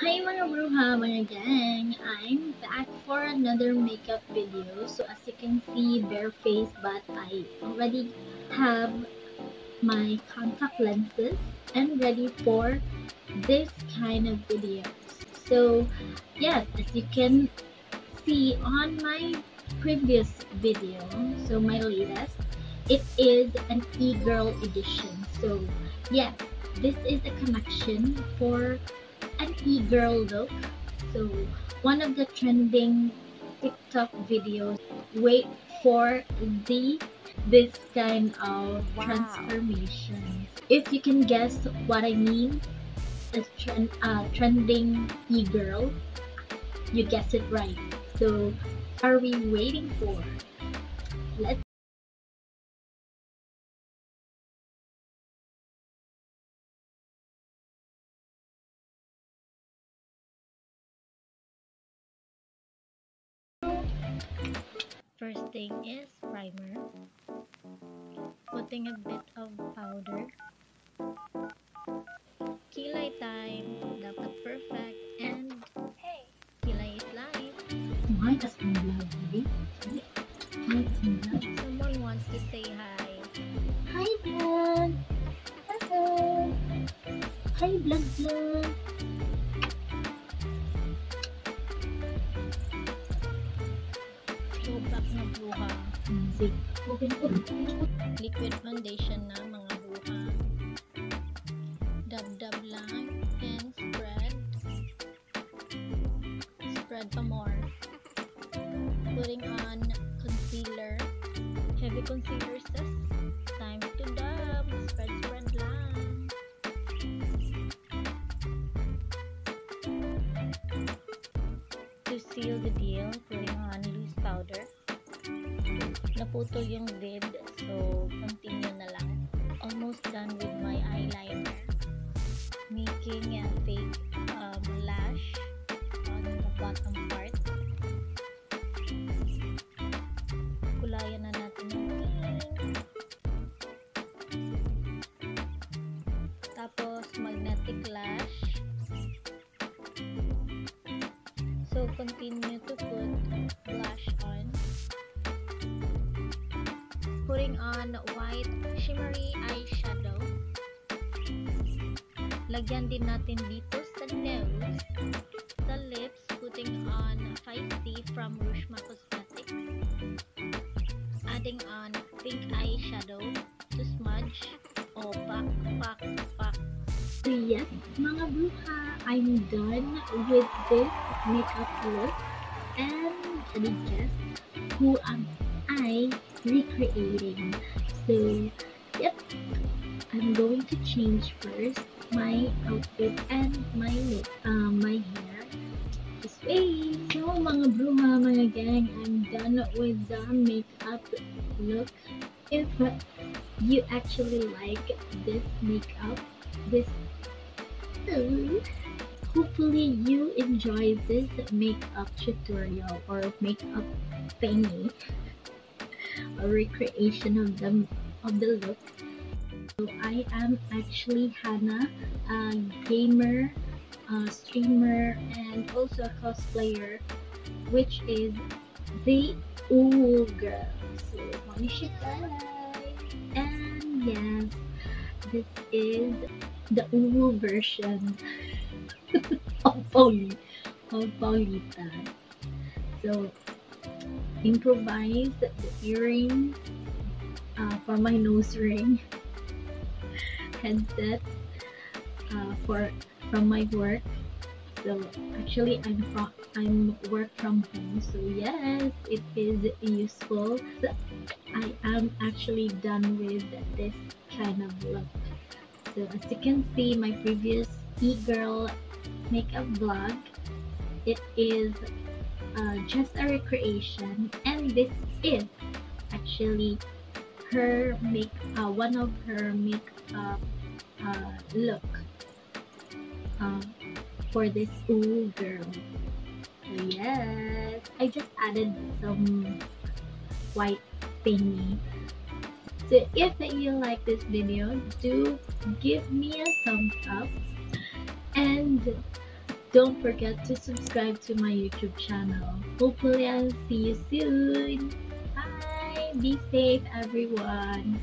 Hi mga bruha, mga gang! I'm back for another makeup video. So as you can see, bare face, but I already have my contact lenses and ready for this kind of video. So yes, as you can see on my previous video, so my latest, it is an e-girl edition. So yes, this is a connection for an e-girl look. So one of the trending TikTok videos wait for the this kind of Wow. transformation. If you can guess what I mean, a trend, uh, trending e-girl, you guess it right. So are we waiting for? First thing is primer. Putting a bit of powder. Kilay time. Dapat perfect. And kilay is light. Why does my love? Someone wants to say hi. Hi, Blan. Hello. Hi, Blan 2 cup na buhang. Liquid foundation na mga buhang. Dab-dab lang and spread. Spread pa more. Putting on concealer. Heavy concealer is Time to dab. Spread, spread lang. Seal the deal, putting on loose powder. Naputol yung lid, so continue na lang. Almost done with my eyeliner. Making a fake um, lash on the bottom to put blush on. Putting on white shimmery eyeshadow. Lagyan din natin dito sa nose, sa lips, putting on Feisty from Rushma Cosmetics. Adding on pink eyeshadow to smudge. O, pak, pak, pak. So yes, mga bruha, I'm done with this makeup look. Who am I recreating? So, yep, I'm going to change first my outfit and my uh, my hair. Just wait. So, mga bruha, mga gang, I'm done with the makeup look. If you actually like this makeup, this hopefully you enjoy this makeup tutorial or makeup thingy. A recreation of the of the look. So i am actually hannah a gamer a streamer and also a cosplayer which is the uwu girl so and yes this is the Uwu version of Paolita. So improvise the earring uh, for my nose ring, headset uh, for from my work. So actually I'm from I'm work from home. So yes, it is useful. So I am actually done with this kind of look. So as you can see, my previous e-girl makeup vlog, it is uh, just a recreation, and this is actually her make uh, one of her makeup uh, look um, for this uwu girl. So yes, I just added some white thingy. So if you like this video, do give me a thumbs up and don't forget to subscribe to my YouTube channel. Hopefully, I'll see you soon. Bye. Be safe, everyone.